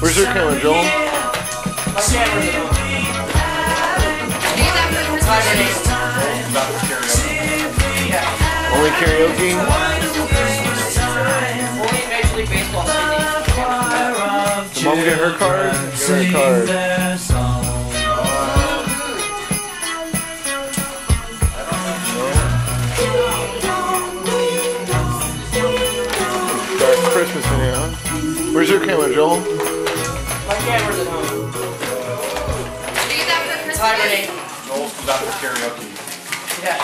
Where's your camera, Joel? My camera's. Only karaoke? Mom get her card? Get her card. Christmas in here, huh? Where's your camera, Joel? My camera's at home. Did that for Christmas? Hi, Renee. Joel's about for karaoke. Yeah.